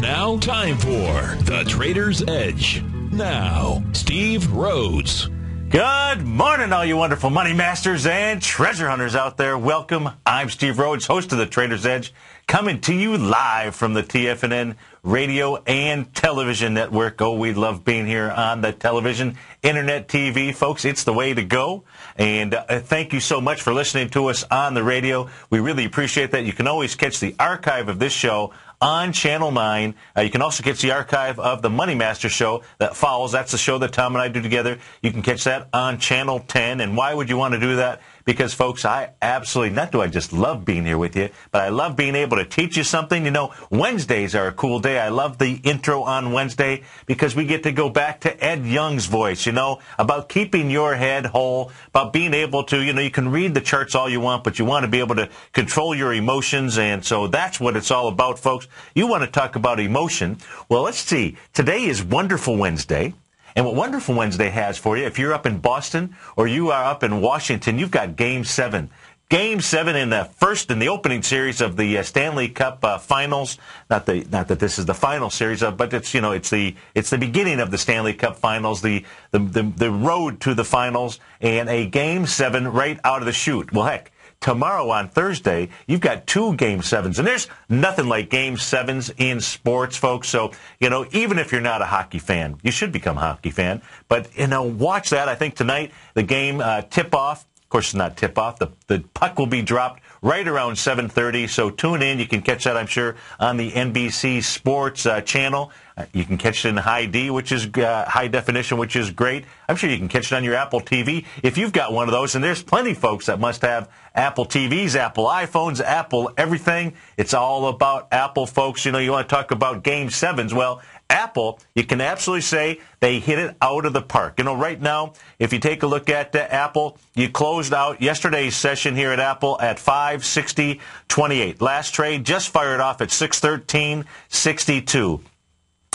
Now time for the Trader's Edge. Now, Steve Rhodes. Good morning, all you wonderful money masters and treasure hunters out there. Welcome. I'm Steve Rhodes, host of the Trader's Edge, coming to you live from the TFNN radio and television network. Oh, we love being here on the television, internet TV, folks. It's the way to go. And uh, thank you so much for listening to us on the radio. We really appreciate that. You can always catch the archive of this show on Channel 9. Uh, you can also catch the archive of the Money Master show that follows. That's the show that Tom and I do together. You can catch that on Channel 10. And why would you want to do that? Because folks, I absolutely, not do I just love being here with you, but I love being able to teach you something. You know, Wednesdays are a cool day. I love the intro on Wednesday because we get to go back to Ed Young's voice, you know, about keeping your head whole, about being able to, you know, you can read the charts all you want, but you want to be able to control your emotions. And so that's what it's all about, folks. You want to talk about emotion. Well, let's see. Today is Wonderful Wednesday. And what Wonderful Wednesday has for you, if you're up in Boston or you are up in Washington, you've got Game 7. Game seven in the first in the opening series of the uh, Stanley Cup uh, Finals. Not the not that this is the final series of, but it's you know it's the it's the beginning of the Stanley Cup Finals, the the the, the road to the finals, and a Game seven right out of the chute. Well, heck, tomorrow on Thursday, you've got two game sevens. And there's nothing like game sevens in sports, folks. So, you know, even if you're not a hockey fan, you should become a hockey fan. But, you know, watch that. I think tonight, the game uh, tip off. Of course, it's not tip off. The, the puck will be dropped right around 7.30. So tune in. You can catch that, I'm sure, on the NBC Sports uh, channel. Uh, you can catch it in high D, which is uh, high definition, which is great. I'm sure you can catch it on your Apple TV if you've got one of those. And there's plenty folks that must have Apple TVs, Apple iPhones, Apple everything. It's all about Apple, folks. You know, you want to talk about Game Sevens. Well, Apple, you can absolutely say they hit it out of the park. You know, right now, if you take a look at uh, Apple, you closed out yesterday's session here at Apple at 560.28. Last trade just fired off at 613.62.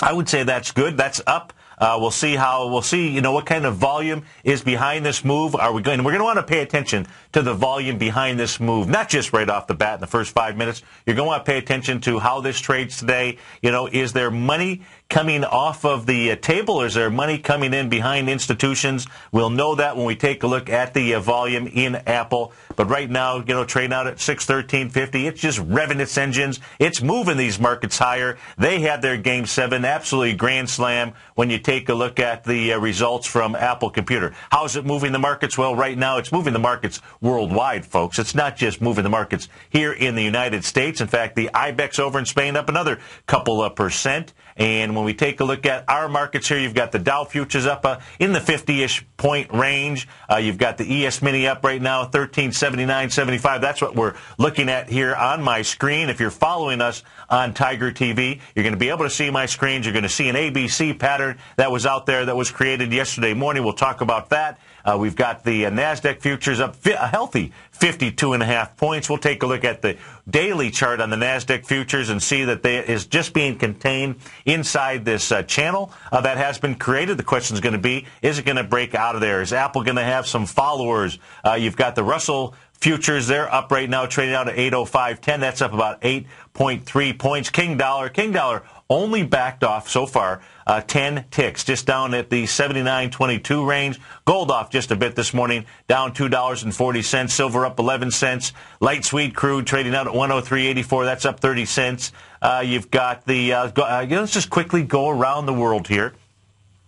I would say that's good. That's up uh, we'll see how we'll see. You know what kind of volume is behind this move. Are we going? We're going to want to pay attention to the volume behind this move, not just right off the bat in the first five minutes. You're going to want to pay attention to how this trades today. You know, is there money coming off of the uh, table? Is there money coming in behind institutions? We'll know that when we take a look at the uh, volume in Apple. But right now, you know, trading out at 613.50. It's just revving its engines. It's moving these markets higher. They had their game seven, absolutely grand slam when you take a look at the uh, results from Apple Computer. How is it moving the markets? Well, right now it's moving the markets worldwide, folks. It's not just moving the markets here in the United States. In fact, the IBEX over in Spain up another couple of percent. And when we take a look at our markets here, you've got the Dow futures up uh, in the 50-ish point range. Uh, you've got the ES mini up right now, 1379.75. That's what we're looking at here on my screen. If you're following us on Tiger TV, you're going to be able to see my screens. You're going to see an ABC pattern that was out there that was created yesterday morning. We'll talk about that. Uh, we've got the uh, NASDAQ futures up fi- a healthy 52 and a half points. We'll take a look at the daily chart on the NASDAQ futures and see that they is just being contained inside this uh, channel uh, that has been created. The question is going to be, is it going to break out of there? Is Apple going to have some followers? Uh, you've got the Russell futures. They're up right now, trading out at 805.10. That's up about 8.3 points. King dollar, King dollar only backed off so far uh, 10 ticks, just down at the 79.22 range. Gold off just a bit this morning, down $2.40. Silver up 11 cents. Light sweet crude trading out at 103.84. That's up 30 cents. Uh, you've got the, uh, go, uh, let's just quickly go around the world here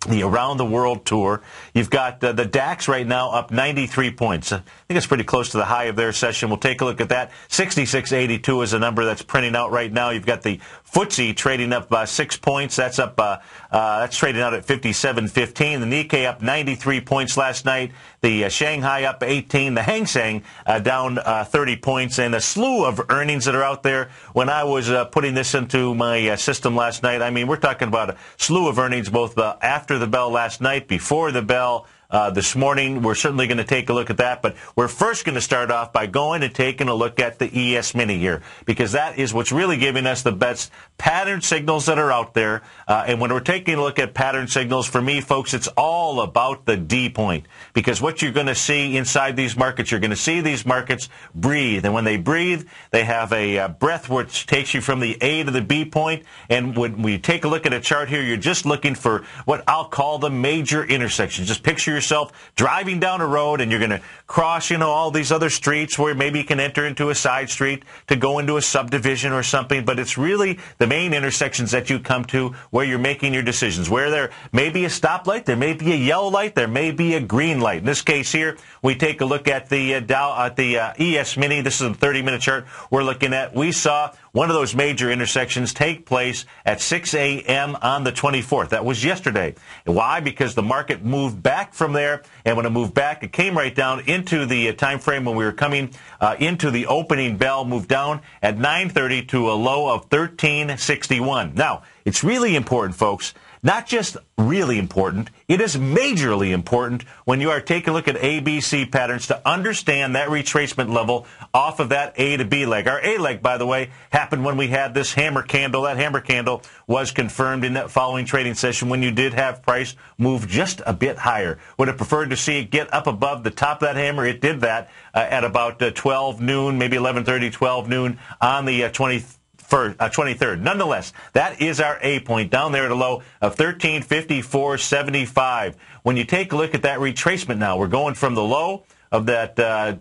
the Around the World Tour. You've got uh, the DAX right now up 93 points. I think it's pretty close to the high of their session. We'll take a look at that. 66.82 is a number that's printing out right now. You've got the FTSE trading up uh, six points. That's up. Uh, uh that's trading out at 57.15. The Nikkei up 93 points last night. The uh, Shanghai up 18. The Hang Seng uh, down 30 points. And a slew of earnings that are out there. When I was putting this into my system last night, I mean, we're talking about a slew of earnings both after the bell last night, before the bell. Uh, this morning. We're certainly going to take a look at that, but we're first going to start off by going and taking a look at the ES Mini here because that is what's really giving us the best pattern signals that are out there. Uh, and when we're taking a look at pattern signals, for me, folks, it's all about the D point because what you're going to see inside these markets, you're going to see these markets breathe, and when they breathe, they have a uh, breath which takes you from the A to the B point. And when we take a look at a chart here, you're just looking for what I'll call the major intersections. Just picture yourself driving down a road and you're going to cross, you know, all these other streets where maybe you can enter into a side street to go into a subdivision or something. But it's really the main intersections that you come to where you're making your decisions, where there may be a stoplight, there may be a yellow light, there may be a green light. In this case here, we take a look at the uh, Dow, at the uh, ES Mini. This is a 30-minute chart we're looking at. We saw one of those major intersections take place at 6 a.m. on the 24th. That was yesterday. Why? Because the market moved back from there, and when it moved back, it came right down into the uh, time frame when we were coming uh, into the opening bell, moved down at 9:30 to a low of 1361. Now, it's really important, folks not just really important, it is majorly important when you are taking a look at ABC patterns to understand that retracement level off of that A to B leg. Our A leg, by the way, happened when we had this hammer candle. That hammer candle was confirmed in that following trading session when you did have price move just a bit higher. Would have preferred to see it get up above the top of that hammer. It did that uh, at about uh, 12 noon, maybe 11:30, 12 noon on the uh, 23rd first, uh, 23rd. Nonetheless, that is our A point down there at a low of 1354.75. When you take a look at that retracement now, we're going from the low of that uh,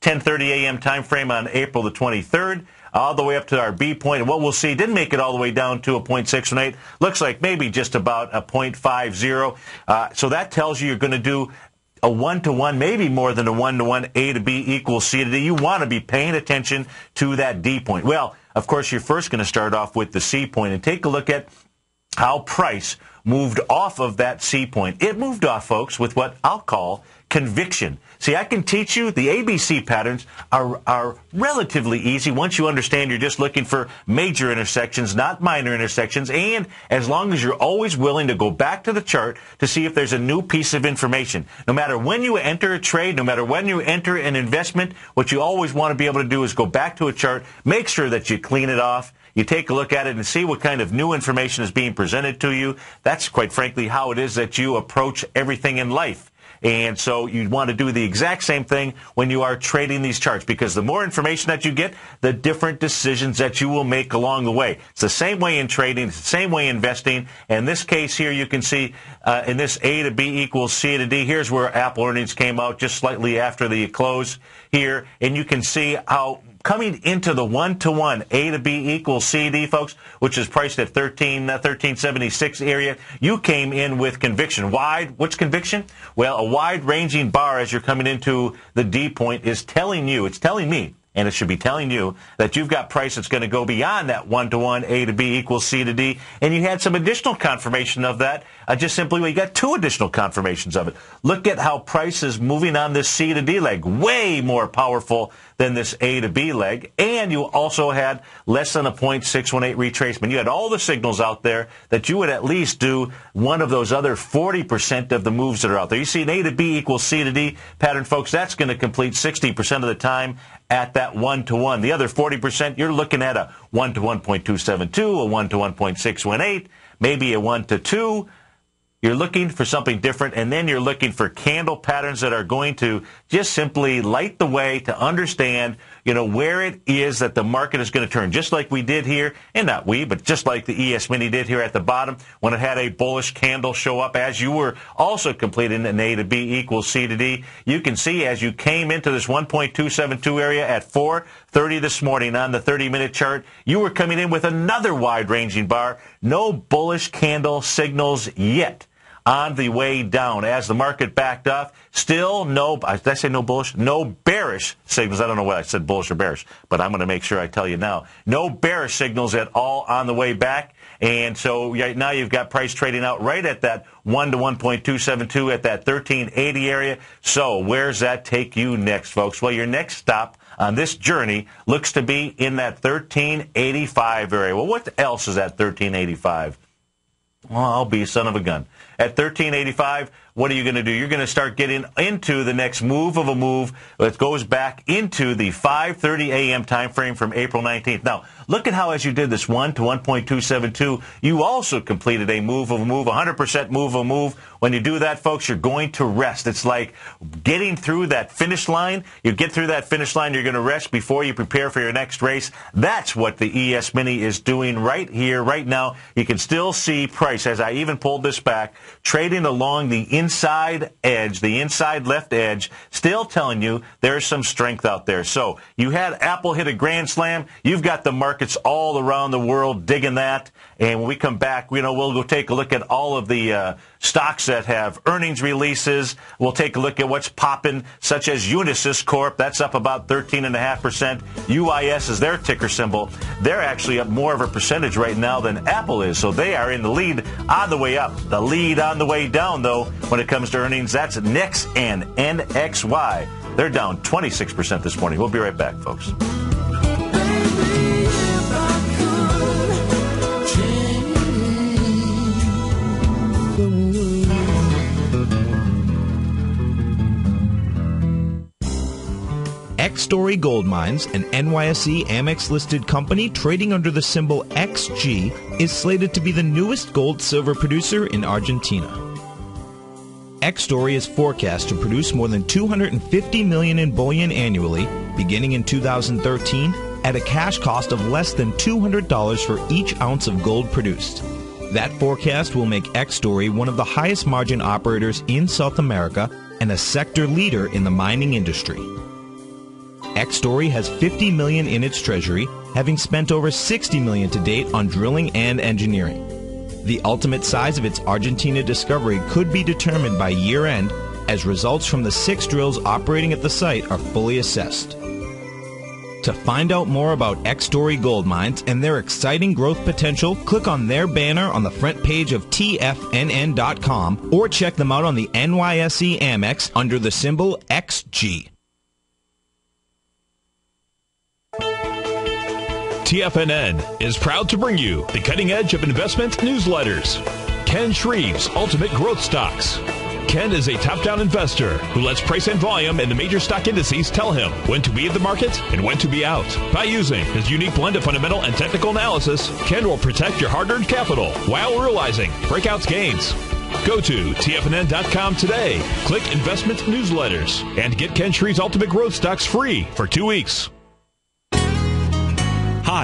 10:30 a.m. time frame on April the 23rd all the way up to our B point. And what we'll see didn't make it all the way down to a 0.618. Looks like maybe just about a 0.50. Uh, so that tells you you're going to do a one to one, maybe more than a one to one, A to B equals C to D. You want to be paying attention to that D point. Well, of course, you're first going to start off with the C point and take a look at how price moved off of that C point. It moved off, folks, with what I'll call conviction. See, I can teach you the ABC patterns are, are relatively easy once you understand you're just looking for major intersections, not minor intersections, and as long as you're always willing to go back to the chart to see if there's a new piece of information. No matter when you enter a trade, no matter when you enter an investment, what you always want to be able to do is go back to a chart, make sure that you clean it off, you take a look at it and see what kind of new information is being presented to you. That's quite frankly how it is that you approach everything in life. And so you want to do the exact same thing when you are trading these charts because the more information that you get, the different decisions that you will make along the way. It's the same way in trading, it's the same way investing. In this case here, you can see uh, in this A to B equals C to D. Here's where Apple earnings came out just slightly after the close here. And you can see how coming into the one-to-one A to B equals CD, folks, which is priced at 13, uh, 1376 area, you came in with conviction. Wide, what's conviction? Well, a wide-ranging bar as you're coming into the D point is telling you, it's telling me, and it should be telling you that you've got price that's going to go beyond that one to one A to B equals C to D, and you had some additional confirmation of that. Uh, just simply, you got two additional confirmations of it. Look at how price is moving on this C to D leg, way more powerful than this A to B leg, and you also had less than a 0.618 retracement. You had all the signals out there that you would at least do one of those other 40% of the moves that are out there. You see an A to B equals C to D pattern, folks. That's going to complete 60% of the time at that one to one. The other 40%, you're looking at a one to 1.272, a one to 1.618, maybe a one to two. You're looking for something different, and then you're looking for candle patterns that are going to just simply light the way to understand, you know, where it is that the market is going to turn. Just like we did here, and not we, but just like the ES Mini did here at the bottom when it had a bullish candle show up as you were also completing an A to B equals C to D. You can see as you came into this 1.272 area at 4.30 this morning on the 30-minute chart, you were coming in with another wide-ranging bar. No bullish candle signals yet on the way down as the market backed off. Still no, did I say no bullish? No bearish signals. I don't know what I said, bullish or bearish, but I'm going to make sure I tell you now. No bearish signals at all on the way back. And so right now you've got price trading out right at that 1 to 1.272 at that 1380 area. So where's that take you next, folks? Well, your next stop on this journey looks to be in that 1385 area. Well, what else is that 1385? Well, I'll be son of a gun. At 1385, what are you going to do? You're going to start getting into the next move of a move that goes back into the 5:30 a.m. time frame from April 19th. Now, look at how as you did this 1 to 1.272, you also completed a move of a move, 100% move of a move. When you do that, folks, you're going to rest. It's like getting through that finish line. You get through that finish line, you're going to rest before you prepare for your next race. That's what the ES Mini is doing right here, right now. You can still see price, as I even pulled this back, trading along the inside edge, the inside left edge, still telling you there's some strength out there. So you had Apple hit a grand slam. You've got the markets all around the world digging that. And when we come back, you know, we'll go take a look at all of the uh, stocks that have earnings releases. We'll take a look at what's popping, such as Unisys Corp. That's up about 13.5%. UIS is their ticker symbol. They're actually up more of a percentage right now than Apple is. So they are in the lead on the way up. The lead on the way down, though, when it comes to earnings, that's NIX and NXY. They're down 26% this morning. We'll be right back, folks. Story Gold Mines, an NYSE Amex listed company trading under the symbol XG, is slated to be the newest gold silver producer in Argentina. Extorre is forecast to produce more than 250 million in bullion annually, beginning in 2013, at a cash cost of less than $200 for each ounce of gold produced. That forecast will make Extorre one of the highest margin operators in South America and a sector leader in the mining industry. Extorre has 50 million in its treasury, having spent over 60 million to date on drilling and engineering. The ultimate size of its Argentina discovery could be determined by year end as results from the six drills operating at the site are fully assessed. To find out more about Extorre Gold Mines and their exciting growth potential, click on their banner on the front page of TFNN.com or check them out on the NYSE Amex under the symbol XG. TFNN is proud to bring you the cutting edge of investment newsletters. Ken Shreve's Ultimate Growth Stocks. Ken is a top-down investor who lets price and volume in the major stock indices tell him when to be in the market and when to be out. By using his unique blend of fundamental and technical analysis, Ken will protect your hard-earned capital while realizing breakouts gains. Go to TFNN.com today, click Investment Newsletters, and get Ken Shreve's Ultimate Growth Stocks free for two weeks.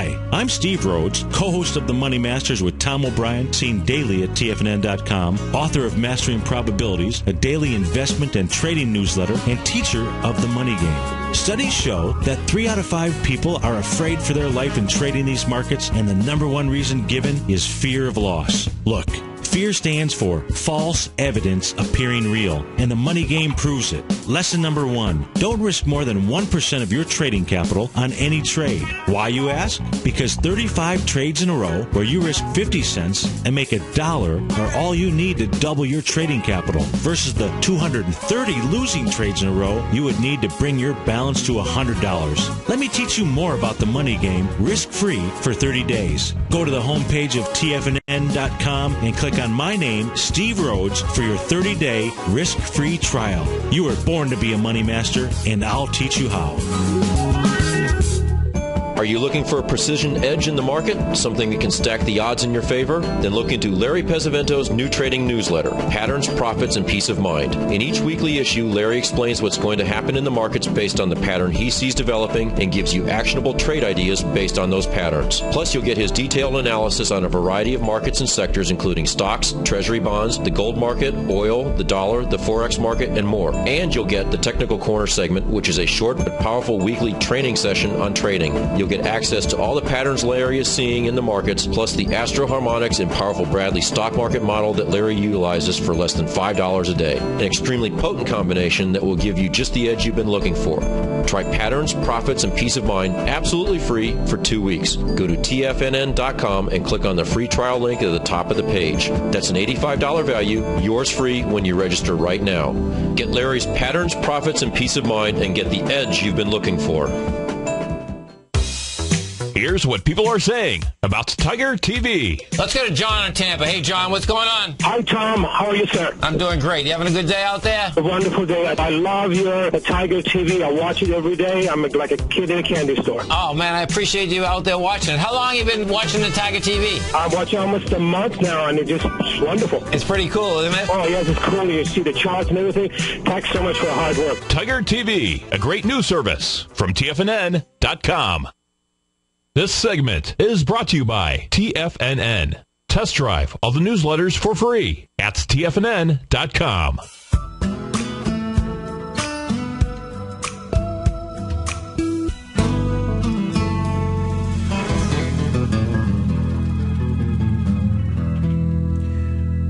Hi, I'm Steve Rhodes, co-host of The Money Masters with Tom O'Brien, seen daily at TFNN.com, author of Mastering Probabilities, a daily investment and trading newsletter, and teacher of the money game. Studies show that three out of five people are afraid for their life in trading these markets, and the number one reason given is fear of loss. Look, Fear stands for false evidence appearing real, and the money game proves it. Lesson number one don't risk more than 1% of your trading capital on any trade. Why, you ask? Because 35 trades in a row where you risk 50 cents and make a dollar are all you need to double your trading capital, versus the 230 losing trades in a row you would need to bring your balance to $100. Let me teach you more about the money game risk free for 30 days. Go to the homepage of TFNN.com and click on my name, Steve Rhodes, for your 30 day risk free trial. You were born to be a money master, and I'll teach you how. Are you looking for a precision edge in the market? Something that can stack the odds in your favor? Then look into Larry Pesavento's new trading newsletter, Patterns, Profits, and Peace of Mind. In each weekly issue, Larry explains what's going to happen in the markets based on the pattern he sees developing and gives you actionable trade ideas based on those patterns. Plus, you'll get his detailed analysis on a variety of markets and sectors, including stocks, treasury bonds, the gold market, oil, the dollar, the forex market, and more. And you'll get the Technical Corner segment, which is a short but powerful weekly training session on trading. You'll get access to all the patterns Larry is seeing in the markets, plus the Astro Harmonics and powerful Bradley stock market model that Larry utilizes for less than $5 a day. An extremely potent combination that will give you just the edge you've been looking for. Try patterns, profits, and peace of mind absolutely free for two weeks. Go to TFNN.com and click on the free trial link at the top of the page. That's an $85 value, yours free when you register right now. Get Larry's patterns, profits, and peace of mind and get the edge you've been looking for. Here's what people are saying about Tiger TV. Let's go to John in Tampa. Hey, John, what's going on? Hi, Tom. How are you, sir? I'm doing great. You having a good day out there? A wonderful day. I love your uh, Tiger TV. I watch it every day. I'm like a kid in a candy store. Oh, man, I appreciate you out there watching it. How long have you been watching the Tiger TV? I'm watching almost a month now, and it's just wonderful. It's pretty cool, isn't it? Oh, yes, it's cool. You see the charts and everything. Thanks so much for the hard work. Tiger TV, a great news service from TFNN.com. This segment is brought to you by TFNN. Test drive all the newsletters for free at TFNN.com.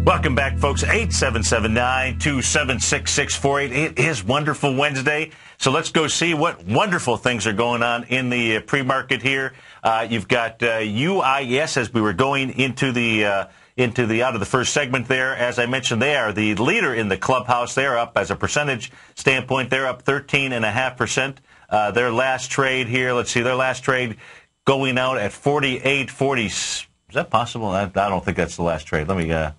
Welcome back, folks. 877-927-6648. It is Wonderful Wednesday. So let's go see what wonderful things are going on in the uh, pre-market here. Uh, you've got uh, UIS as we were going into the uh, into the out of the first segment there. As I mentioned, they are the leader in the clubhouse. They're up as a percentage standpoint. They're up 13.5%. Uh, their last trade here, let's see, their last trade going out at 48.40. Is that possible? I, I don't think that's the last trade. Let me uh,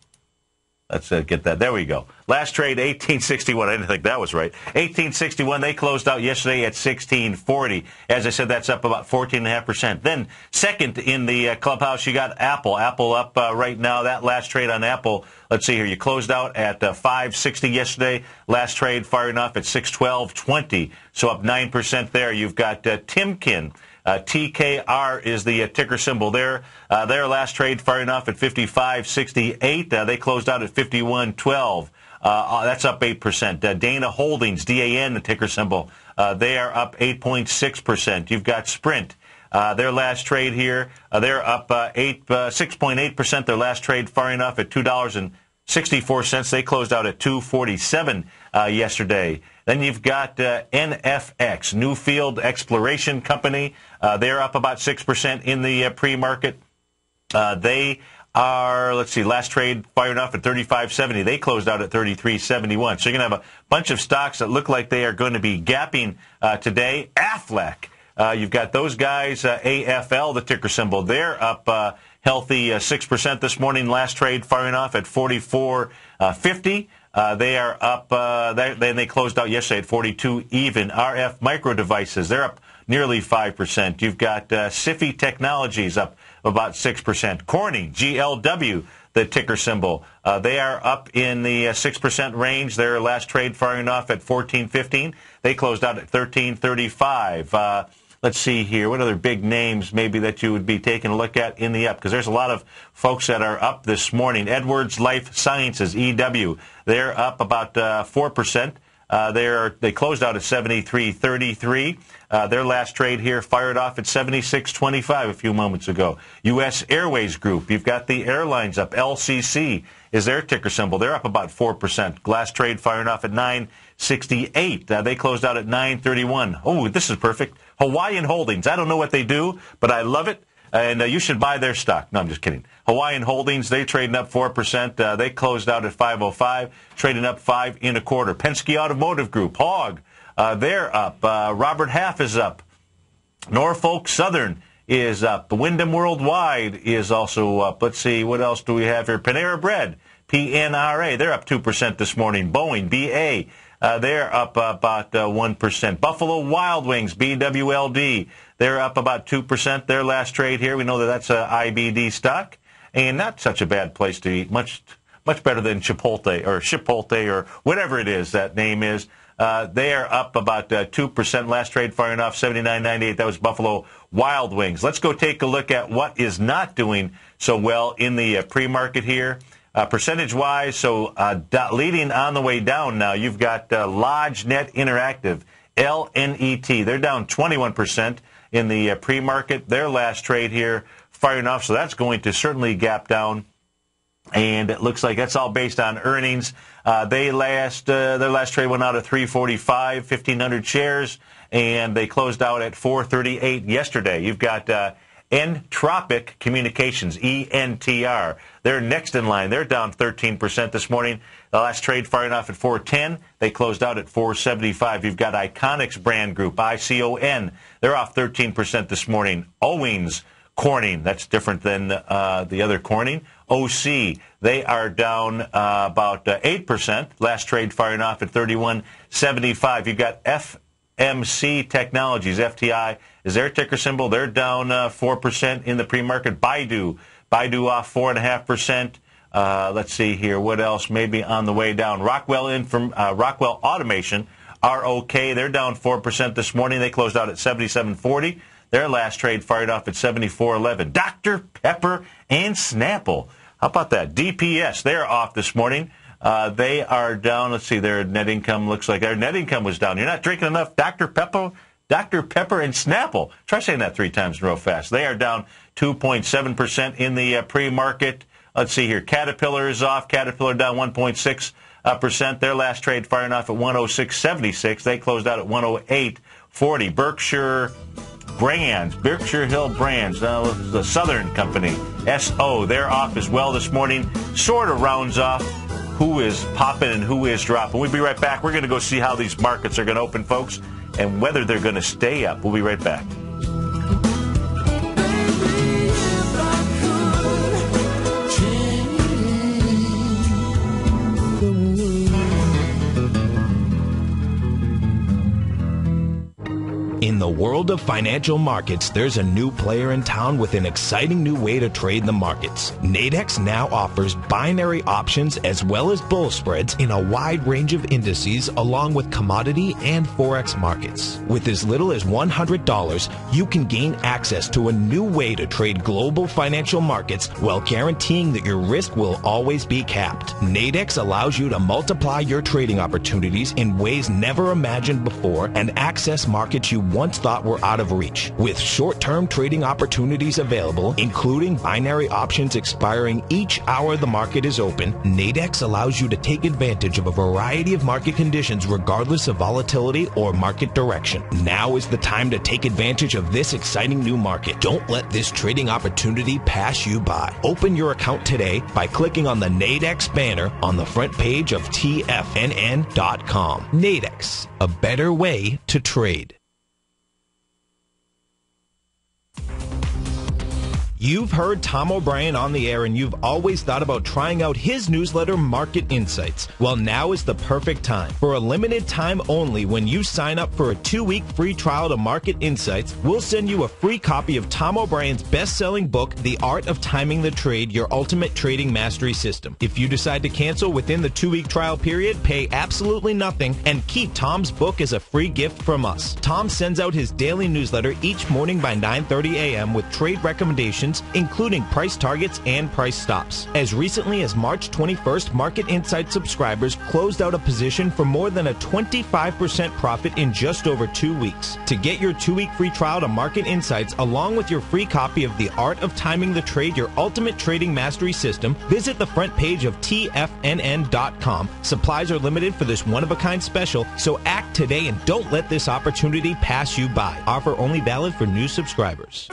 Let's uh, get that. There we go. Last trade, 1861. I didn't think that was right. 1861. They closed out yesterday at 1640. As I said, that's up about 14.5%. Then second in the uh, clubhouse, you got Apple. Apple up uh, right now. That last trade on Apple, let's see here. You closed out at uh, 560 yesterday. Last trade firing off at 612.20. So up 9% there. You've got uh, Timken. Uh, TKR is the uh, ticker symbol there. Uh, their last trade firing enough, at 55.68. Uh, they closed out at 51.12. Uh, uh, that's up 8%. Dana Holdings, DAN, the ticker symbol, they are up 8.6%. You've got Sprint. their last trade here, they're up eight, 6.8%. Their last trade far enough at $2.64. They closed out at 247 yesterday. Then you've got uh, NFX, Newfield Exploration Company. Uh, they're up about 6% in the uh, pre-market. Uh, they are, let's see, last trade fired off at 35.70. They closed out at 33.71. So you're going to have a bunch of stocks that look like they are going to be gapping uh, today. Aflac, uh, you've got those guys, AFL, the ticker symbol. They're up healthy 6% this morning. Last trade firing off at 44.50. Uh, they are up. Uh, they, they closed out yesterday at 42 even. RF Micro Devices, they're up nearly 5%. You've got uh, Sify Technologies up about 6%. Corning, GLW, the ticker symbol, uh, they are up in the 6% uh, range. Their last trade firing off at 14.15. They closed out at 13.35. Let's see here. What other big names maybe that you would be taking a look at in the up? Because there's a lot of folks that are up this morning. Edwards Life Sciences, EW, they're up about uh, 4%. Uh, they're, they closed out at 73.33. Uh, their last trade here fired off at 76.25 a few moments ago. U.S. Airways Group, you've got the airlines up. LCC is their ticker symbol. They're up about 4%. Glass trade firing off at 9.68. Uh, they closed out at 9.31. Oh, this is perfect. Hawaiian Holdings. I don't know what they do, but I love it. And uh, you should buy their stock. No, I'm just kidding. Hawaiian Holdings, they trading up 4%. Uh, they closed out at 505, trading up 5 in a quarter. Penske Automotive Group, Hog, uh, they're up. Uh, Robert Half is up. Norfolk Southern is up. Wyndham Worldwide is also up. Let's see, what else do we have here? Panera Bread, PNRA, they're up 2% this morning. Boeing, BA, uh, they're up about uh, 1%. Buffalo Wild Wings, BWLD, they're up about 2%. Their last trade here, we know that that's a IBD stock, and not such a bad place to eat. Much, much better than Chipotle or Chipotle or whatever it is that name is. Uh, they are up about uh, 2%. Last trade firing off 79.98. That was Buffalo Wild Wings. Let's go take a look at what is not doing so well in the uh, pre-market here. Uh, percentage-wise, so uh, leading on the way down now, you've got uh, LodgeNet Interactive, LNET. They're down 21% in the uh, pre-market. Their last trade here firing off, so that's going to certainly gap down. And it looks like that's all based on earnings. Uh, they last uh, their last trade went out at 345, 1,500 shares, and they closed out at 438 yesterday. You've got Entropic Communications, ENTR. They're next in line. They're down 13% this morning. The last trade firing off at 410. They closed out at 475. You've got Iconix Brand Group, ICON. They're off 13% this morning. Owens Corning, that's different than uh, the other Corning. OC, they are down uh, about uh, 8%. Last trade firing off at 31.75. You've got FMC Technologies, FTI is their ticker symbol. They're down uh, 4% in the pre-market. Baidu, Baidu off 4.5%. Uh, let's see here. What else? Maybe on the way down. Rockwell Inform, uh, Rockwell Automation, ROK, they're down 4% this morning. They closed out at 77.40. Their last trade fired off at 74.11. Dr. Pepper and Snapple. How about that? DPS, they're off this morning. Uh, they are down. Let's see, their net income looks like their net income was down. You're not drinking enough Dr. Pepper, Dr. Pepper and Snapple. Try saying that three times real fast. They are down 2.7% in the uh, pre-market. Let's see here. Caterpillar is off. Caterpillar down 1.6 uh, percent. Their last trade firing off at 106.76. They closed out at 108.40. Berkshire Brands, Berkshire Hill Brands, uh, the Southern Company, SO, they're off as well this morning. Sort of rounds off who is popping and who is dropping. We'll be right back. We're going to go see how these markets are going to open, folks, and whether they're going to stay up. We'll be right back. In the world of financial markets, there's a new player in town with an exciting new way to trade the markets. Nadex now offers binary options as well as bull spreads in a wide range of indices along with commodity and forex markets. With as little as $100, you can gain access to a new way to trade global financial markets while guaranteeing that your risk will always be capped. Nadex allows you to multiply your trading opportunities in ways never imagined before and access markets you once thought were out of reach. With short-term trading opportunities available, including binary options expiring each hour the market is open, Nadex allows you to take advantage of a variety of market conditions regardless of volatility or market direction. Now is the time to take advantage of this exciting new market. Don't let this trading opportunity pass you by. Open your account today by clicking on the Nadex banner on the front page of TFNN.com. Nadex, a better way to trade. You've heard Tom O'Brien on the air and you've always thought about trying out his newsletter, Market Insights. Well, now is the perfect time. For a limited time only, when you sign up for a two-week free trial to Market Insights, we'll send you a free copy of Tom O'Brien's best-selling book, The Art of Timing the Trade, Your Ultimate Trading Mastery System. If you decide to cancel within the two-week trial period, pay absolutely nothing and keep Tom's book as a free gift from us. Tom sends out his daily newsletter each morning by 9.30 a.m. with trade recommendations including price targets and price stops. As recently as March 21st, Market Insight subscribers closed out a position for more than a 25% profit in just over two weeks. To get your two-week free trial to Market Insights along with your free copy of The Art of Timing the Trade, your ultimate trading mastery system, visit the front page of TFNN.com. Supplies are limited for this one-of-a-kind special, so act today and don't let this opportunity pass you by. Offer only valid for new subscribers.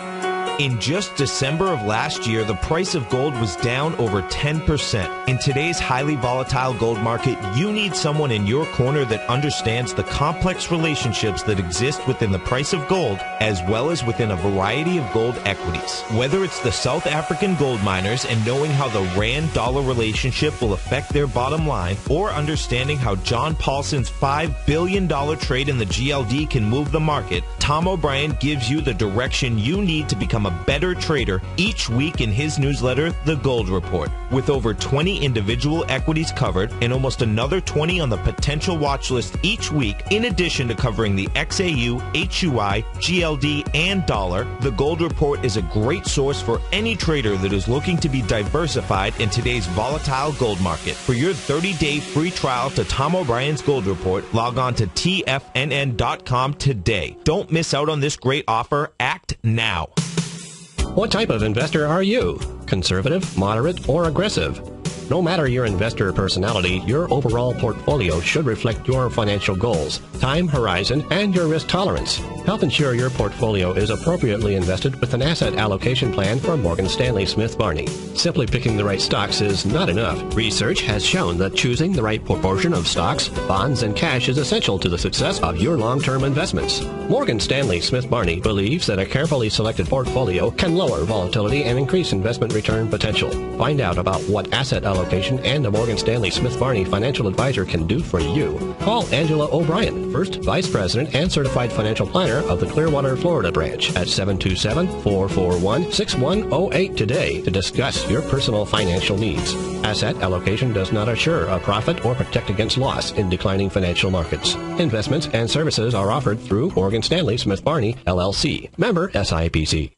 In just December of last year, the price of gold was down over 10%. In today's highly volatile gold market, you need someone in your corner that understands the complex relationships that exist within the price of gold, as well as within a variety of gold equities. Whether it's the South African gold miners and knowing how the Rand dollar relationship will affect their bottom line, or understanding how John Paulson's $5 billion trade in the GLD can move the market, Tom O'Brien gives you the direction you need to become a better trader each week in his newsletter, The Gold Report. With over 20 individual equities covered and almost another 20 on the potential watch list each week, in addition to covering the XAU, HUI, GLD, and dollar, The Gold Report is a great source for any trader that is looking to be diversified in today's volatile gold market. For your 30-day free trial to Tom O'Brien's Gold Report, log on to TFNN.com today. Don't miss out on this great offer. Act now. What type of investor are you? Conservative, moderate, or aggressive? No matter your investor personality, your overall portfolio should reflect your financial goals, time horizon, and your risk tolerance. Help ensure your portfolio is appropriately invested with an asset allocation plan from Morgan Stanley Smith Barney. Simply picking the right stocks is not enough. Research has shown that choosing the right proportion of stocks, bonds, and cash is essential to the success of your long-term investments. Morgan Stanley Smith Barney believes that a carefully selected portfolio can lower volatility and increase investment return potential. Find out about what asset allocation and a Morgan Stanley Smith Barney financial advisor can do for you. Call Angela O'Brien, first vice president and certified financial planner of the Clearwater, Florida branch at 727-441-6108 today to discuss your personal financial needs. Asset allocation does not assure a profit or protect against loss in declining financial markets. Investments and services are offered through Morgan Stanley Smith Barney, LLC. Member SIPC.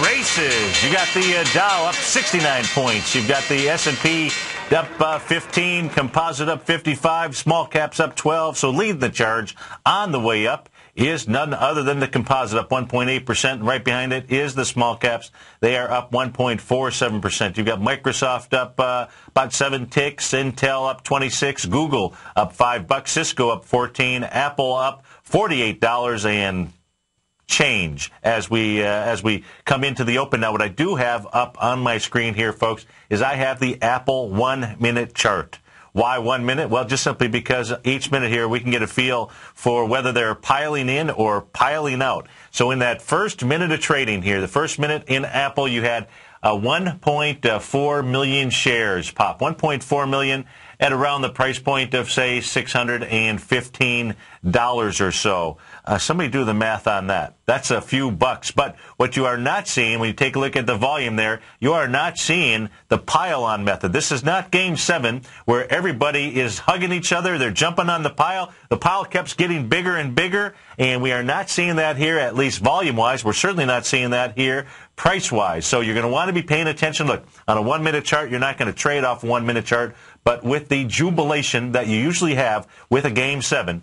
races. You got the uh, Dow up 69 points. You've got the S&P up uh, 15, composite up 55, small caps up 12. So lead the charge on the way up is none other than the composite up 1.8%. Right behind it is the small caps. They are up 1.47%. You've got Microsoft up uh, about 7 ticks, Intel up 26, Google up 5 bucks, Cisco up 14, Apple up $48 and change as we uh, as we come into the open. Now, what I do have up on my screen here, folks, is I have the Apple one minute chart. Why one minute? Well, just simply because each minute here we can get a feel for whether they're piling in or piling out. So in that first minute of trading here, the first minute in Apple, you had uh, 1.4 million shares pop. 1.4 million at around the price point of, say, $615 or so. Uh, somebody do the math on that. That's a few bucks. But what you are not seeing, when you take a look at the volume there, you are not seeing the pile on method. This is not game seven where everybody is hugging each other. They're jumping on the pile. The pile keeps getting bigger and bigger. And we are not seeing that here, at least volume wise. We're certainly not seeing that here price wise. So you're going to want to be paying attention. Look, on a one minute chart, you're not going to trade off one minute chart. But with the jubilation that you usually have with a game seven,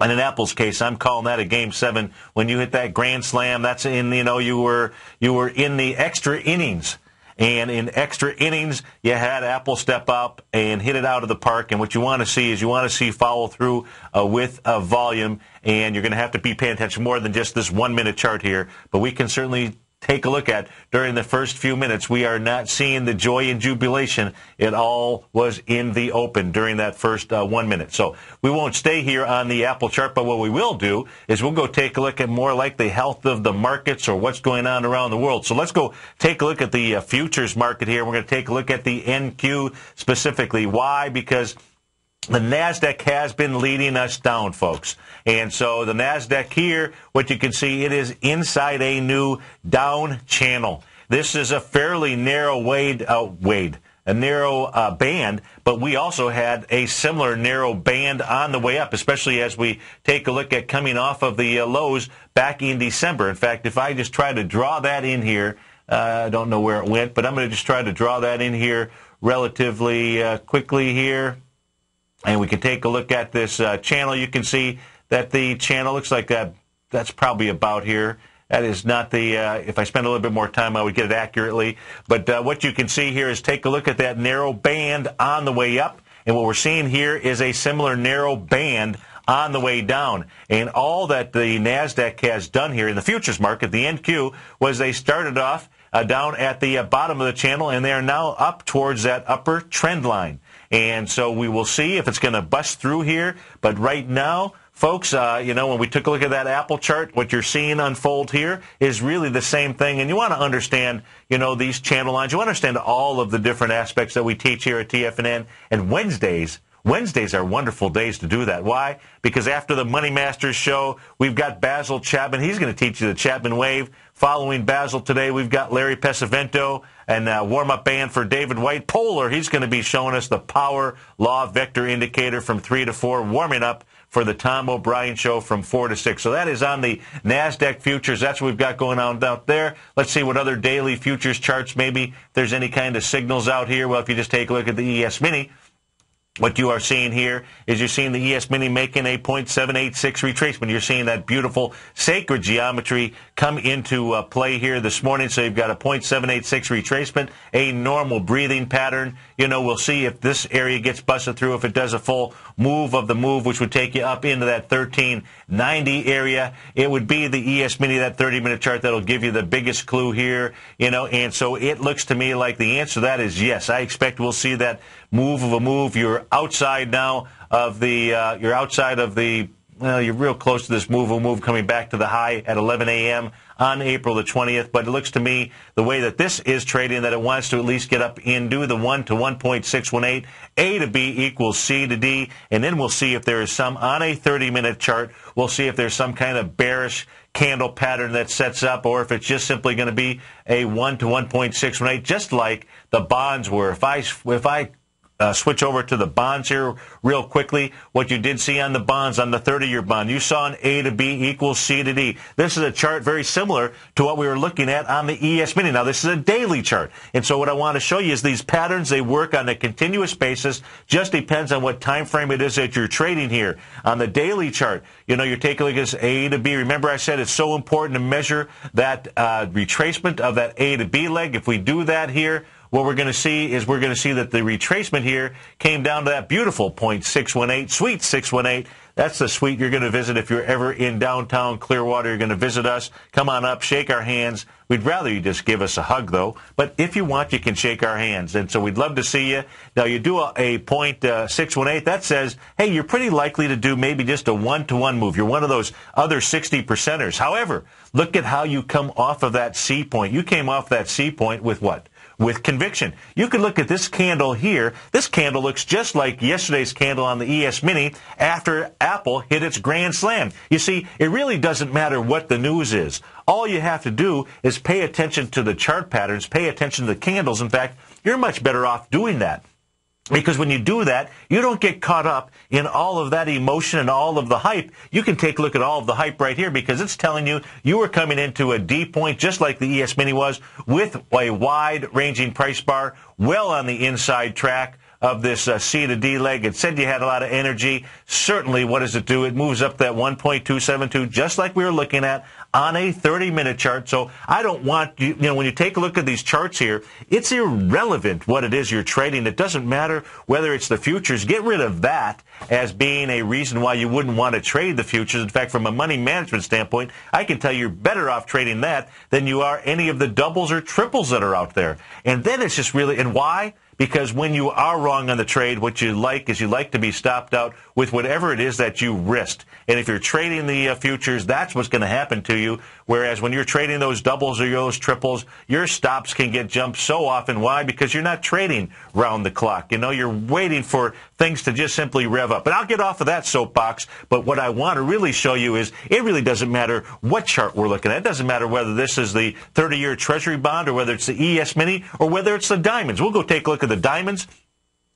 and in Apple's case, I'm calling that a game seven. When you hit that grand slam, that's in, you know, you were, you were in the extra innings. And in extra innings, you had Apple step up and hit it out of the park. And what you want to see is you want to see follow through uh, with a volume. And you're going to have to be paying attention more than just this one minute chart here. But we can certainly take a look at during the first few minutes. We are not seeing the joy and jubilation. It all was in the open during that first uh, one minute. So we won't stay here on the Apple chart, but what we will do is we'll go take a look at more like the health of the markets or what's going on around the world. So let's go take a look at the uh, futures market here. We're going to take a look at the NQ specifically. Why? Because the NASDAQ has been leading us down, folks. And so the NASDAQ here, what you can see, it is inside a new down channel. This is a fairly narrow wade, uh, wade, a narrow uh, band, but we also had a similar narrow band on the way up, especially as we take a look at coming off of the uh, lows back in December. In fact, if I just try to draw that in here, uh, I don't know where it went, but I'm going to just try to draw that in here relatively uh, quickly here and we can take a look at this uh, channel. You can see that the channel looks like that. That's probably about here. That is not the, uh, if I spend a little bit more time, I would get it accurately. But uh, what you can see here is take a look at that narrow band on the way up. And what we're seeing here is a similar narrow band on the way down. And all that the NASDAQ has done here in the futures market, the NQ, was they started off uh, down at the uh, bottom of the channel and they are now up towards that upper trend line. And so we will see if it's going to bust through here. But right now, folks, uh, you know, when we took a look at that Apple chart, what you're seeing unfold here is really the same thing. And you want to understand, you know, these channel lines. You understand all of the different aspects that we teach here at TFNN. And Wednesdays, Wednesdays are wonderful days to do that. Why? Because after the Money Masters show, we've got Basil Chapman. He's going to teach you the Chapman wave. Following Basil today, we've got Larry Pesavento and uh, warm-up band for David White. Polar, he's going to be showing us the power law vector indicator from 3 to 4, warming up for the Tom O'Brien show from 4 to 6. So that is on the NASDAQ futures. That's what we've got going on out there. Let's see what other daily futures charts, maybe there's any kind of signals out here. Well, if you just take a look at the ES Mini, what you are seeing here is you're seeing the ES Mini making a 0.786 retracement. You're seeing that beautiful sacred geometry come into uh, play here this morning. So you've got a 0.786 retracement, a normal breathing pattern. You know, we'll see if this area gets busted through, if it does a full move of the move, which would take you up into that 1390 area. It would be the ES Mini, that 30-minute chart that'll give you the biggest clue here. You know, and so it looks to me like the answer to that is yes. I expect we'll see that move of a move. You're outside now of the, uh, you're outside of the, well, you're real close to this move of a move coming back to the high at 11 a.m. on April the 20th. But it looks to me the way that this is trading that it wants to at least get up into the 1 to 1.618. A to B equals C to D. And then we'll see if there is some on a 30 minute chart. We'll see if there's some kind of bearish candle pattern that sets up or if it's just simply going to be a 1 to 1.618 just like the bonds were. If I if I uh, switch over to the bonds here real quickly. What you did see on the bonds, on the 30-year bond, you saw an A to B equals C to D. This is a chart very similar to what we were looking at on the ES Mini. Now, this is a daily chart. And so what I want to show you is these patterns, they work on a continuous basis. Just depends on what time frame it is that you're trading here. On the daily chart, you know, you're taking a look at A to B. Remember I said it's so important to measure that uh, retracement of that A to B leg. If we do that here, what we're going to see is we're going to see that the retracement here came down to that beautiful 0.618, sweet 618. That's the suite you're going to visit if you're ever in downtown Clearwater. You're going to visit us. Come on up, shake our hands. We'd rather you just give us a hug, though. But if you want, you can shake our hands. And so we'd love to see you. Now, you do a, a point uh, 618. That says, hey, you're pretty likely to do maybe just a one-to-one move. You're one of those other 60 percenters. However, look at how you come off of that C point. You came off that C point with what? With conviction. You can look at this candle here. This candle looks just like yesterday's candle on the ES Mini after Apple hit its grand slam. You see, it really doesn't matter what the news is. All you have to do is pay attention to the chart patterns, pay attention to the candles. In fact, you're much better off doing that. Because when you do that, you don't get caught up in all of that emotion and all of the hype. You can take a look at all of the hype right here because it's telling you you are coming into a D point just like the ES Mini was with a wide ranging price bar well on the inside track of this uh, C to D leg. It said you had a lot of energy. Certainly, what does it do? It moves up that 1.272, just like we were looking at on a 30-minute chart. So I don't want you, you know, when you take a look at these charts here, it's irrelevant what it is you're trading. It doesn't matter whether it's the futures. Get rid of that as being a reason why you wouldn't want to trade the futures. In fact, from a money management standpoint, I can tell you you're better off trading that than you are any of the doubles or triples that are out there. And then it's just really, and why? Because when you are wrong on the trade, what you like is you like to be stopped out with whatever it is that you risked. And if you're trading the uh, futures, that's what's going to happen to you. Whereas when you're trading those doubles or those triples, your stops can get jumped so often. Why? Because you're not trading round the clock. You know, you're waiting for things to just simply rev up. And I'll get off of that soapbox. But what I want to really show you is it really doesn't matter what chart we're looking at. It doesn't matter whether this is the 30-year Treasury bond or whether it's the ES Mini or whether it's the diamonds. We'll go take a look at the diamonds.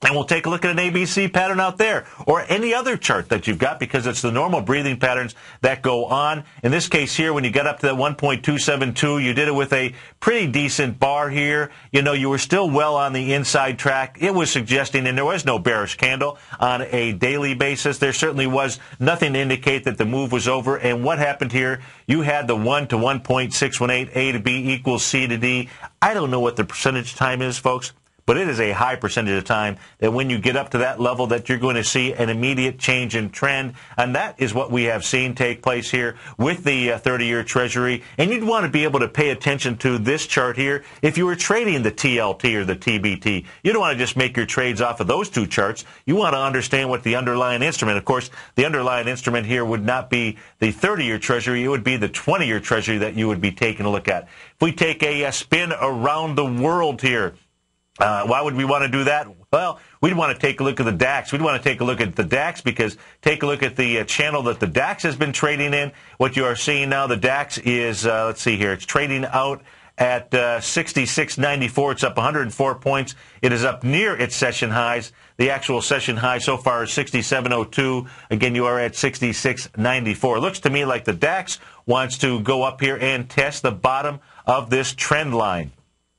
And we'll take a look at an ABC pattern out there or any other chart that you've got because it's the normal breathing patterns that go on. In this case here, when you got up to that 1.272, you did it with a pretty decent bar here. You know, you were still well on the inside track. It was suggesting, and there was no bearish candle on a daily basis. There certainly was nothing to indicate that the move was over. And what happened here? You had the 1 to 1.618, A to B equals C to D. I don't know what the percentage time is, folks but it is a high percentage of time that when you get up to that level that you're going to see an immediate change in trend. And that is what we have seen take place here with the 30-year uh, Treasury. And you'd want to be able to pay attention to this chart here if you were trading the TLT or the TBT. You don't want to just make your trades off of those two charts. You want to understand what the underlying instrument, of course, the underlying instrument here would not be the 30-year Treasury. It would be the 20-year Treasury that you would be taking a look at. If we take a, a spin around the world here, Uh, why would we want to do that? Well, we'd want to take a look at the DAX. We'd want to take a look at the DAX because take a look at the uh, channel that the DAX has been trading in. What you are seeing now, the DAX is, uh, let's see here, it's trading out at uh, 66.94. It's up 104 points. It is up near its session highs. The actual session high so far is 67.02. Again, you are at 66.94. Looks to me like the DAX wants to go up here and test the bottom of this trend line.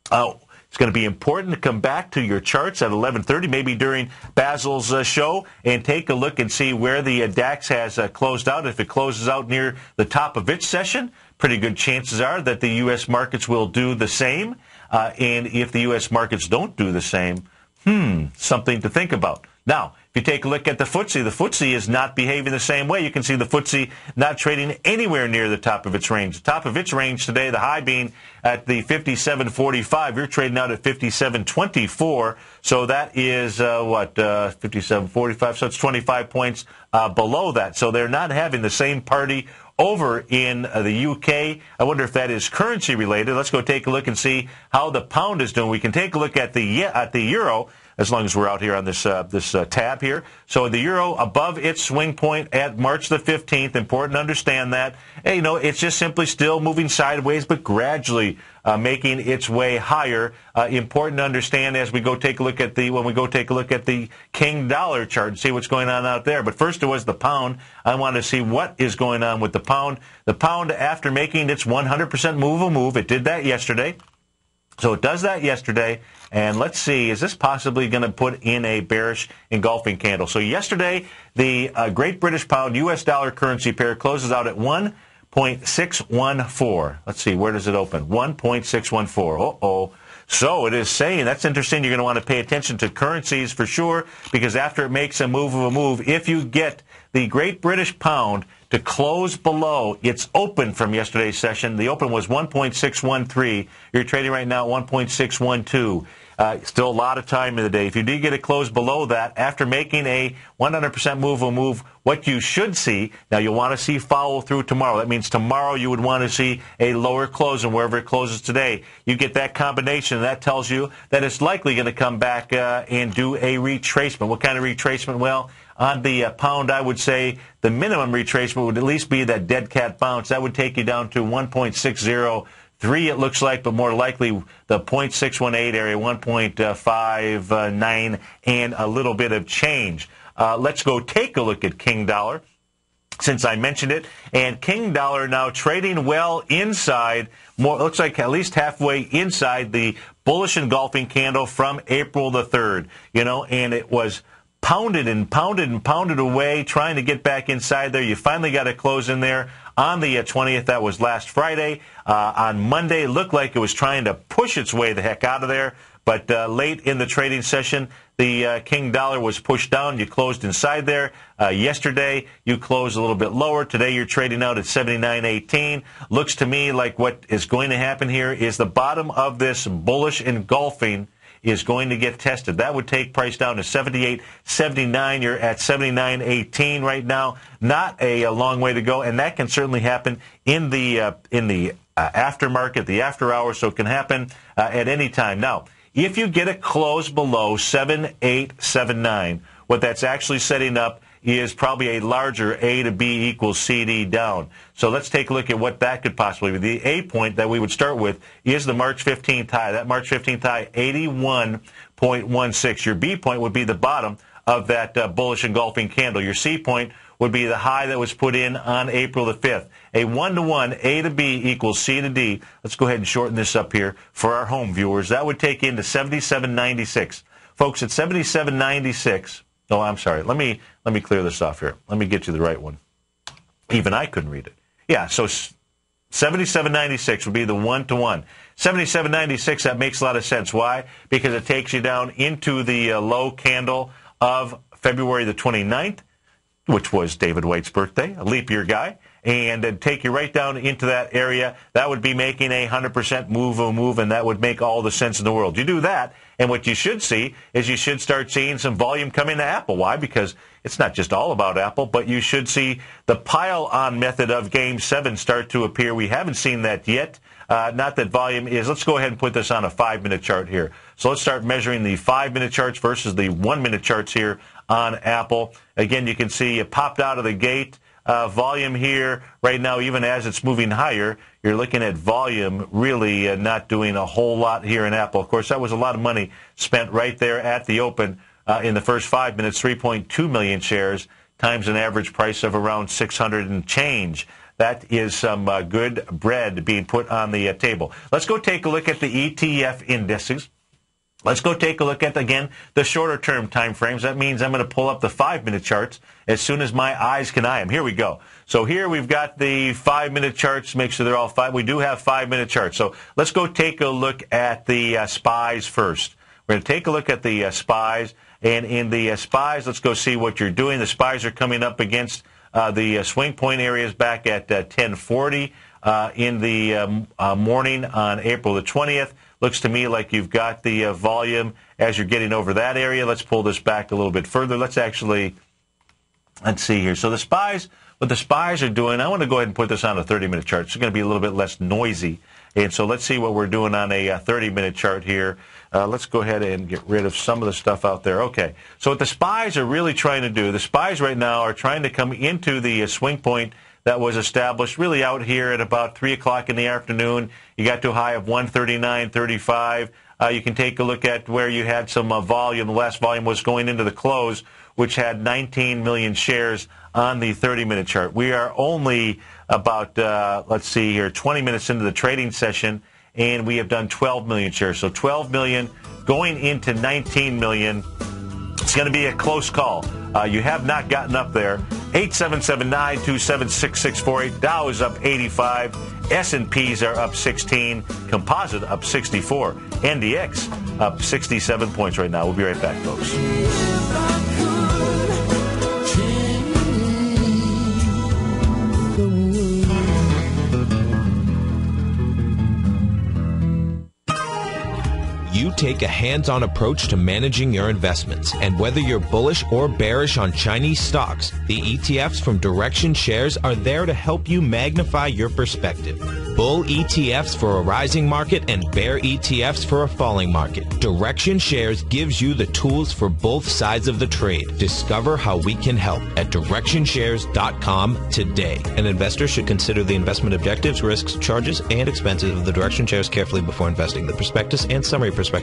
Uh, it's going to be important to come back to your charts at 11:30, maybe during Basil's uh, show, and take a look and see where the uh, DAX has uh, closed out. If it closes out near the top of its session, pretty good chances are that the U.S. markets will do the same. Uh, and if the U.S. markets don't do the same, hmm, something to think about. Now, if you take a look at the FTSE, the FTSE is not behaving the same way. You can see the FTSE not trading anywhere near the top of its range. The top of its range today, the high being at the 57.45. You're trading out at 57.24. So that is uh, what uh, 57.45. So it's 25 points uh, below that. So they're not having the same party over in uh, the UK. I wonder if that is currency related. Let's go take a look and see how the pound is doing. We can take a look at the at the euro as long as we're out here on this uh, this uh, tab here. So the euro above its swing point at March the 15th. Important to understand that. you know, it's just simply still moving sideways, but gradually uh, making its way higher. Uh, important to understand as we go take a look at the when we go take a look at the King dollar chart and see what's going on out there. But first, it was the pound. I want to see what is going on with the pound. The pound, after making its 100% move a move, it did that yesterday. So it does that yesterday, and let's see, is this possibly going to put in a bearish engulfing candle? So yesterday, the uh, Great British Pound U.S. dollar currency pair closes out at 1.614. Let's see, where does it open? 1.614. Uh-oh. So it is saying, that's interesting, you're going to want to pay attention to currencies for sure, because after it makes a move of a move, if you get the Great British Pound to close below its open from yesterday's session. The open was 1.613. You're trading right now 1.612. Uh, still a lot of time in the day. If you do get it closed below that, after making a 100% move or move, what you should see, now you'll want to see follow through tomorrow. That means tomorrow you would want to see a lower close and wherever it closes today. You get that combination, that tells you that it's likely going to come back uh, and do a retracement. What kind of retracement? Well, on the uh, pound, I would say the minimum retracement would at least be that dead cat bounce. That would take you down to 1.603, it looks like, but more likely the 0.618 area, 1.59, and a little bit of change. Uh, let's go take a look at King Dollar since I mentioned it. And King Dollar now trading well inside, more looks like at least halfway inside the bullish engulfing candle from April the 3rd. You know, and it was pounded and pounded and pounded away, trying to get back inside there. You finally got to close in there on the 20th. Uh, that was last Friday. Uh, on Monday, looked like it was trying to push its way the heck out of there. But uh, late in the trading session, the uh, King Dollar was pushed down. You closed inside there. Uh, yesterday, you closed a little bit lower. Today, you're trading out at 79.18. Looks to me like what is going to happen here is the bottom of this bullish engulfing is going to get tested. That would take price down to 78, 79. You're at 79.18 right now. Not a, a, long way to go, and that can certainly happen in the uh, in the uh, aftermarket, the after hours. So it can happen uh, at any time. Now, if you get a close below 7879, what that's actually setting up is probably a larger A to B equals CD down. So let's take a look at what that could possibly be. The A point that we would start with is the March 15th high. That March 15th high, 81.16. Your B point would be the bottom of that uh, bullish engulfing candle. Your C point would be the high that was put in on April the 5th. A one-to-one A to B equals C to D. Let's go ahead and shorten this up here for our home viewers. That would take into 77.96. Folks, at 77.96, Oh, I'm sorry. Let me let me clear this off here. Let me get you the right one. Even I couldn't read it. Yeah, so 7796 would be the one to one. 7796 that makes a lot of sense. Why? Because it takes you down into the uh, low candle of February the 29th. which was David White's birthday, a leap year guy, and uh, take you right down into that area. That would be making a 100% move a move, and that would make all the sense in the world. You do that, and what you should see is you should start seeing some volume coming to Apple. Why? Because it's not just all about Apple, but you should see the pile on method of Game 7 start to appear. We haven't seen that yet. Uh, not that volume is. Let's go ahead and put this on a five minute chart here. So let's start measuring the five minute charts versus the one minute charts here on Apple. Again, you can see it popped out of the gate. Uh, volume here right now, even as it's moving higher, you're looking at volume really uh, not doing a whole lot here in Apple. Of course, that was a lot of money spent right there at the open uh, in the first five minutes, 3.2 million shares times an average price of around 600 and change. That is some uh, good bread being put on the uh, table. Let's go take a look at the ETF indices. Let's go take a look at, again, the shorter term time frames. That means I'm going to pull up the five minute charts as soon as my eyes can eye them. Here we go. So here we've got the five minute charts. Make sure they're all five. We do have five minute charts. So let's go take a look at the uh, SPYs first. We're going to take a look at the uh, SPYs. And in the uh, SPYs, let's go see what you're doing. The spies are coming up against uh, the uh, swing point areas back at 1040 uh, in the um, morning on April the 20th. Looks to me like you've got the uh, volume as you're getting over that area. Let's pull this back a little bit further. Let's actually, let's see here. So the spies, what the spies are doing, I want to go ahead and put this on a 30-minute chart. It's going to be a little bit less noisy. And so let's see what we're doing on a 30-minute uh, chart here. Uh, let's go ahead and get rid of some of the stuff out there. Okay. So what the spies are really trying to do, the spies right now are trying to come into the uh, swing point that was established really out here at about 3 o'clock in the afternoon. You got to a high of 139.35. Uh, you can take a look at where you had some uh, volume. The last volume was going into the close, which had 19 million shares on the 30-minute chart. We are only about, uh, let's see here, 20 minutes into the trading session, and we have done 12 million shares. So 12 million going into 19 million. It's going to be a close call. Uh, you have not gotten up there. 877-927-6648. Dow is up 85. S&Ps are up 16. Composite up 64. NDX up 67 points right now. We'll be right back, folks. Take a hands-on approach to managing your investments. And whether you're bullish or bearish on Chinese stocks, the ETFs from Direxion Shares are there to help you magnify your perspective. Bull ETFs for a rising market and bear ETFs for a falling market. Direxion Shares gives you the tools for both sides of the trade. Discover how we can help at direxionshares.com today. An investor should consider the investment objectives, risks, charges, and expenses of the Direxion Shares carefully before investing. The prospectus and summary prospectus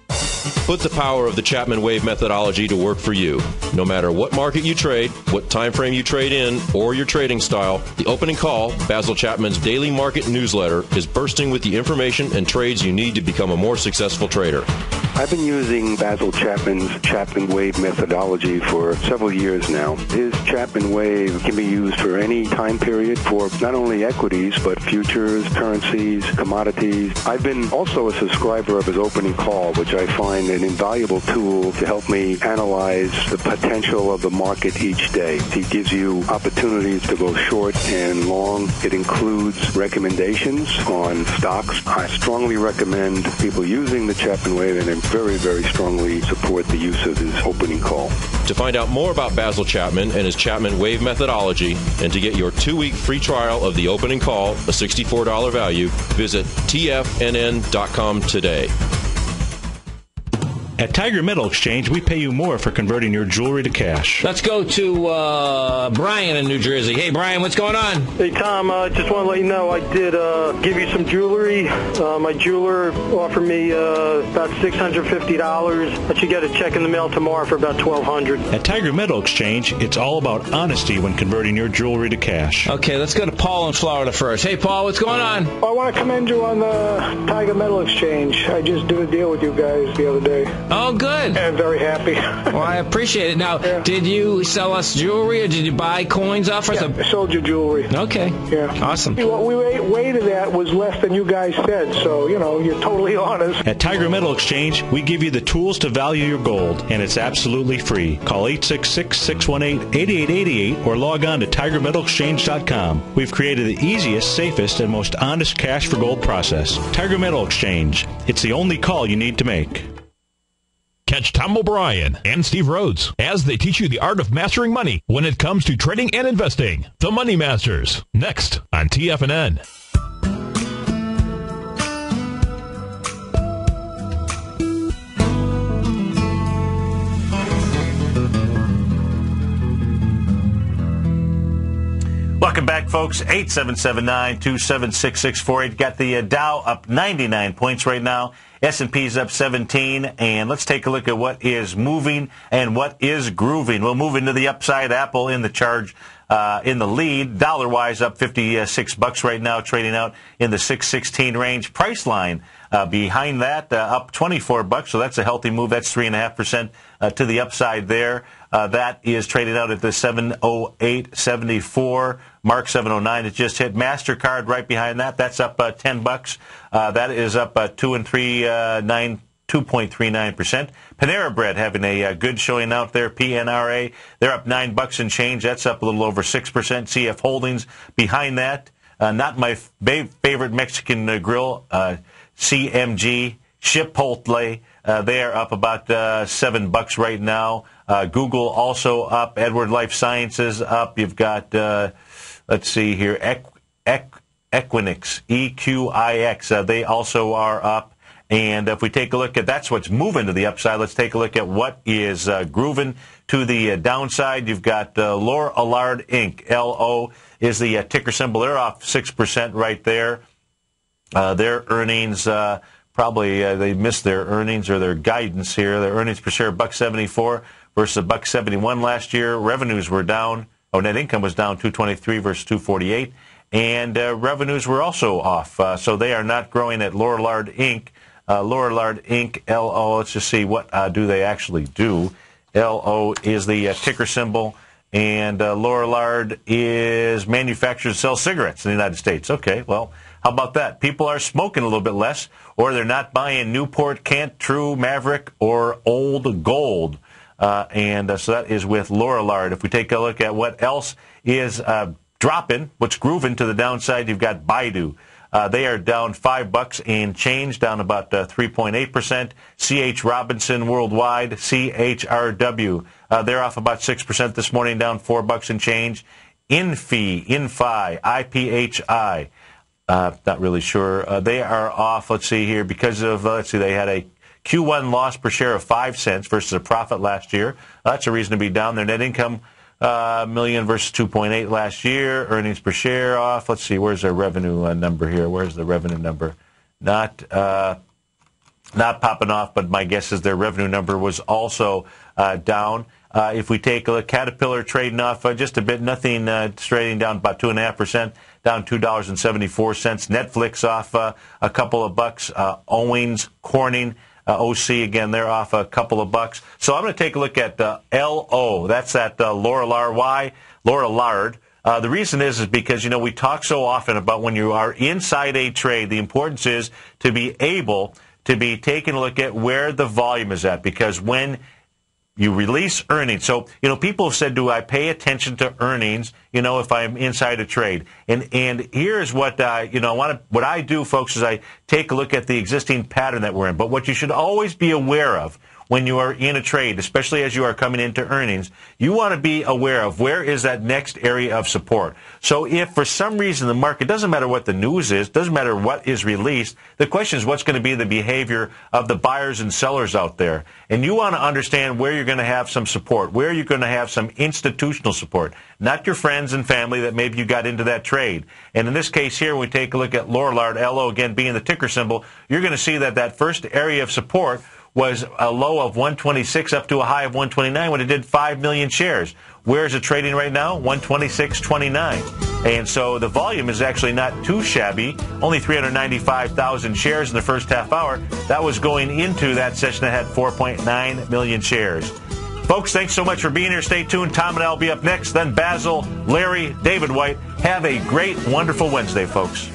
Put the power of the Chapman Wave methodology to work for you. No matter what market you trade, what time frame you trade in, or your trading style, the opening call, Basil Chapman's daily market newsletter, is bursting with the information and trades you need to become a more successful trader. I've been using Basil Chapman's Chapman Wave methodology for several years now. His Chapman Wave can be used for any time period for not only equities, but futures, currencies, commodities. I've been also a subscriber of his opening call, which I find an invaluable tool to help me analyze the potential of the market each day. He gives you opportunities to go short and long. It includes recommendations on stocks. I strongly recommend people using the Chapman Wave and very, very strongly support the use of his opening call. To find out more about Basil Chapman and his Chapman Wave methodology and to get your two-week free trial of the opening call, a $64 value, visit tfnn.com today. At Tiger Metal Exchange, we pay you more for converting your jewelry to cash. Let's go to uh, Brian in New Jersey. Hey, Brian, what's going on? Hey, Tom, I uh, just want to let you know I did uh, give you some jewelry. Uh, my jeweler offered me uh, about $650, but you get a check in the mail tomorrow for about 1200 At Tiger Metal Exchange, it's all about honesty when converting your jewelry to cash. Okay, let's go to Paul in Florida first. Hey, Paul, what's going on? I want to commend you on the Tiger Metal Exchange. I just did a deal with you guys the other day. Oh, good. And very happy. well, I appreciate it. Now, yeah. did you sell us jewelry or did you buy coins off us? Yeah, I sold you jewelry. Okay. Yeah. Awesome. What we weighted at was less than you guys said, so, you know, you're totally honest. At Tiger Metal Exchange, we give you the tools to value your gold, and it's absolutely free. Call 866-618-8888 or log on to tigermetalexchange.com. We've created the easiest, safest, and most honest cash for gold process. Tiger Metal Exchange. It's the only call you need to make. Catch Tom O'Brien and Steve Rhodes as they teach you the art of mastering money when it comes to trading and investing. The Money Masters, next on TFNN. Welcome back, folks. 877-927-6648. Got the uh, Dow up 99 points right now. S&P is up 17, and let's take a look at what is moving and what is grooving. We'll move into the upside. Apple in the charge, uh, in the lead, dollar-wise up 56 bucks right now, trading out in the 616 range. Priceline uh, behind that, uh, up 24 bucks, so that's a healthy move. That's three and a half percent uh, to the upside there. Uh, that is traded out at the 708.74. Mark 709 it just hit. Mastercard right behind that. That's up uh, 10 bucks. That is up uh, two and three uh, nine. 2.39%. Panera Bread having a, uh, good showing out there. PNRA, they're up 9 bucks and change. That's up a little over 6%. CF Holdings behind that. Uh, not my favorite Mexican uh, grill, uh, CMG, Chipotle. Uh, they are up about uh, 7 bucks right now. Google also up. Edward Life Sciences up. You've got let's see here, Equinix, E-Q-I-X, they also are up. And if we take a look at that's what's moving to the upside, let's take a look at what is uh, grooving to the uh, downside. You've got uh, Lorillard Inc. L-O is the uh, ticker symbol. They're off 6% right there. Uh, their earnings, uh, probably they missed their earnings or their guidance here. Their earnings per share, buck 74 versus buck 71 last year. Revenues were down Oh, net income was down 223 versus 248, and revenues were also off. So they are not growing at Lorillard Inc. Uh, Lorillard Inc. LO. Let's just see what uh, do they actually do. LO is the uh, ticker symbol, and uh, Lorillard is manufactures sells cigarettes in the United States. Okay, well. How about that? People are smoking a little bit less, or they're not buying Newport, Kent, True, Maverick, or Old Gold. Uh, and uh, so that is with Lorillard. If we take a look at what else is dropping, what's grooving to the downside, you've got Baidu. Uh, they are down five bucks and change, down about 3.8%. Uh, CH Robinson Worldwide, CHRW, uh, they're off about 6% this morning, down four bucks and change. Inphi, Inphi, IPHI, not really sure. they are off, let's see here, because of, let's see, they had a Q1 loss per share of 5 cents versus a profit last year. That's a reason to be down. Their net income uh, million versus 2.8 last year. Earnings per share off. Let's see, where's their revenue uh, number here? Where's the revenue number? Not uh, not popping off, but my guess is their revenue number was also uh, down. Uh, if we take a look, Caterpillar trading off just a bit, nothing trading down about two and a half percent, down two dollars and seventy four cents. Netflix off a couple of bucks. Owens, Corning OC again. They're off a couple of bucks. So I'm going to take a look at uh, LO. That's that uh, Laura Lard. Laura Lard. Uh, the reason is is because you know we talk so often about when you are inside a trade, the importance is to be able to be taking a look at where the volume is at because when you release earnings. So, you know, people have said, do I pay attention to earnings, you know, if I'm inside a trade? And, and here's what, uh, you know, I want to, what I do, folks, is I take a look at the existing pattern that we're in. But what you should always be aware of when you are in a trade, especially as you are coming into earnings, you want to be aware of where is that next area of support. So if for some reason the market doesn't matter what the news is, doesn't matter what is released, the question is what's going to be the behavior of the buyers and sellers out there. And you want to understand where you're going to have some support, where you're going to have some institutional support, not your friends and family that maybe you got into that trade. And in this case here, we take a look at Lorillard, LO again being the ticker symbol, you're going to see that that first area of support was a low of 126 up to a high of 129 when it did 5 million shares. Where is it trading right now? 126.29. And so the volume is actually not too shabby. Only 395,000 shares in the first half hour. That was going into that session that had 4.9 million shares. Folks, thanks so much for being here. Stay tuned. Tom and I will be up next. Then Basil, Larry, David White. Have a great, wonderful Wednesday, folks.